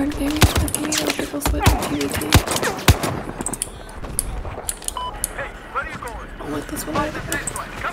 hard game is tricky. I think PvP. I'll let this one out.